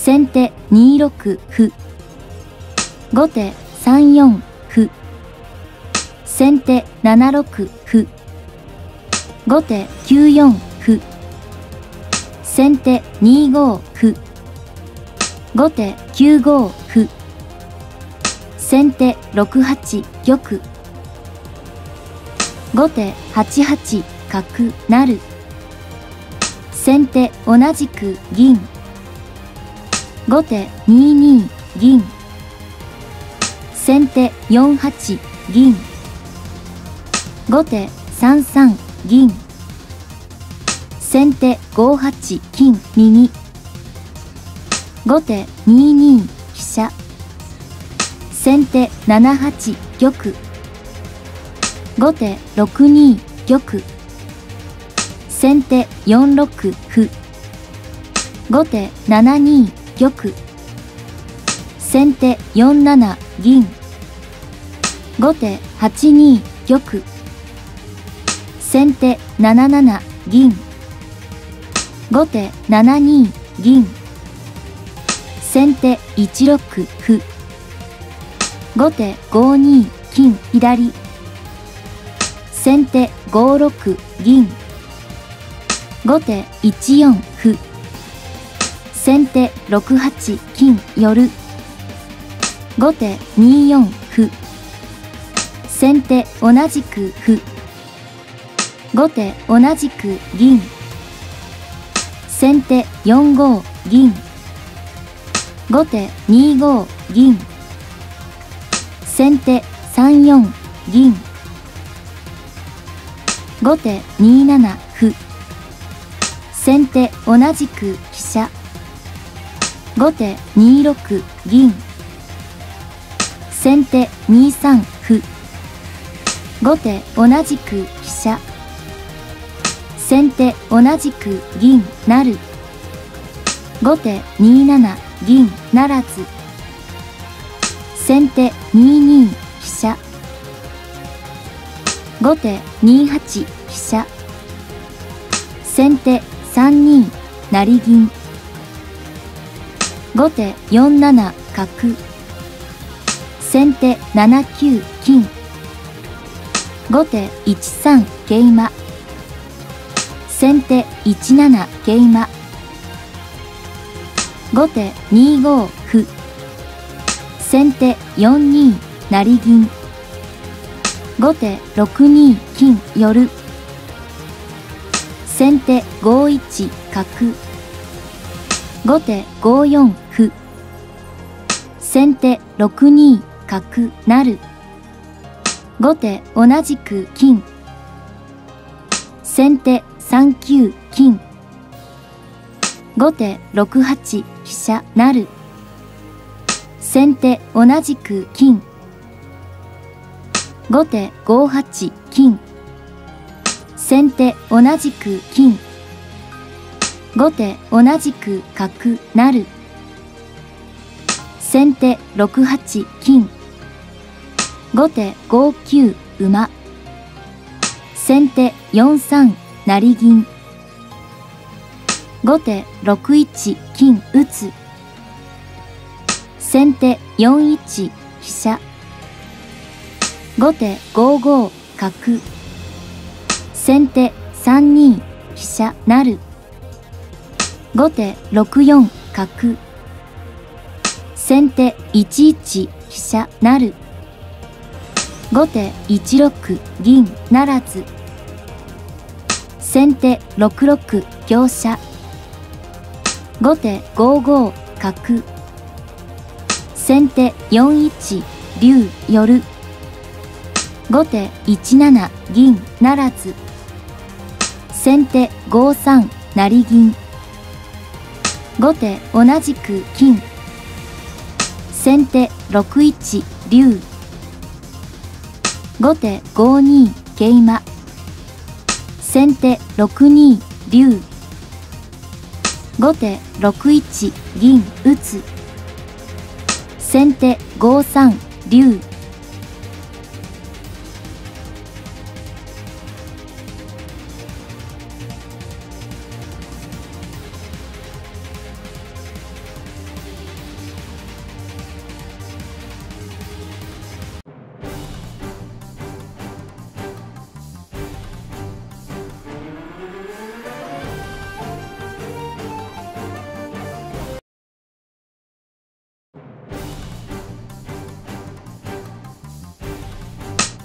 先手2六歩。後手3四歩。先手7六歩。後手9四歩。先手2五歩。後手9五歩。先手6八玉。後手8八角成先手同じく銀。後手2二銀。先手4八銀。後手3三銀。先手5八金。右。後手2二飛車。先手7八玉。後手6二玉。先手4六歩。後手7二玉。先手4七銀。後手8二玉。先手7七銀。後手7二銀。先手1六歩。後手5二金左。先手5六銀。後手1四先手6八金寄後手2四歩。先手同じく歩。後手同じく銀。先手4五銀。後手2五銀。先手3四銀。後手2七歩。先手同じく飛車。後手2六銀。先手2三歩。後手同じく飛車。先手同じく銀なる。後手2七銀ならず。先手2二飛車。後手2八飛車。先手3二成銀。後手4七角。先手7九金。後手1三桂馬。先手1七桂馬。後手2五歩。先手4二成銀。後手6二金寄る。先手5一角。後手5四先手6二角成。後手同じく金。先手3九金。後手6八飛車成。先手同じく金。後手5八金。先手同じく金。後手同じく角成。先手6八金。後手5九馬。先手4三成銀。後手6一金打つ。先手4一飛車。後手5五角。先手3二飛車成。後手6四角。先手1一飛車成後手1六銀ならず。先手6六香車。後手5五角。先手4一竜寄る後手1七銀ならず。先手5三成銀。後手同じく金。先手6一竜。後手5二桂馬先手6二竜。後手6一銀打つ先手5三竜。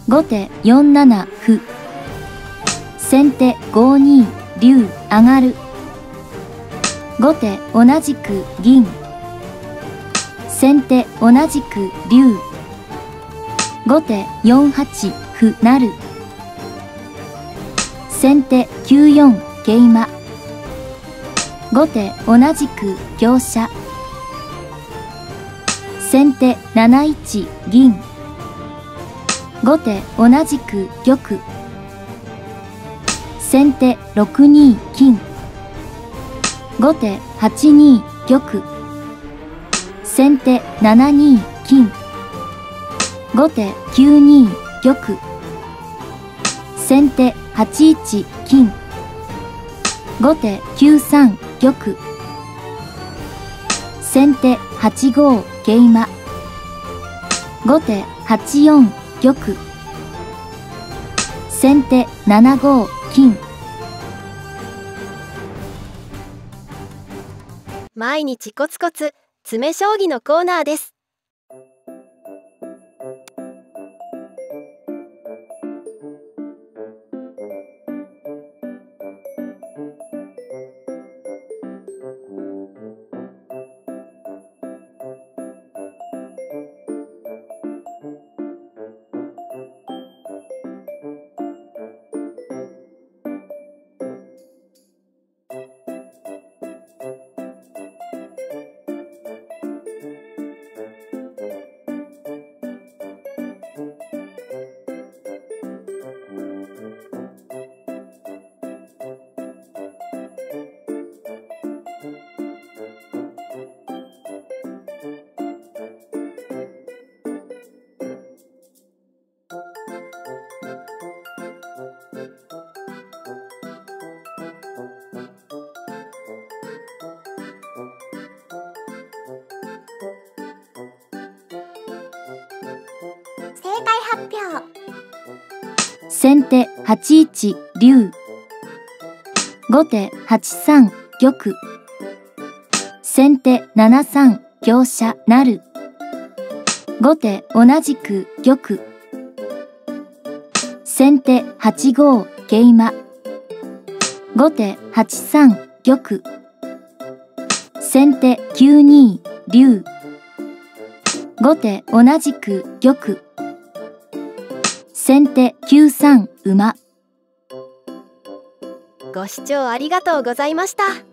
後手4七歩。先手5二竜上がる。後手同じく銀。先手同じく竜。後手4八歩成。先手9四桂馬。後手同じく香車。先手7一銀。後手同じく玉。先手6二金。後手8二玉。先手7二金。後手9二玉。先手8一金。後手9三玉。先手8五桂馬。後手8四玉。先手7五金。毎日コツコツ詰将棋のコーナーです。解発表先手8一竜。後手8三玉。先手7三香車成。後手同じく玉。先手8五桂馬。後手8三玉。先手9二竜。後手同じく玉。先手9三馬。ご視聴ありがとうございました。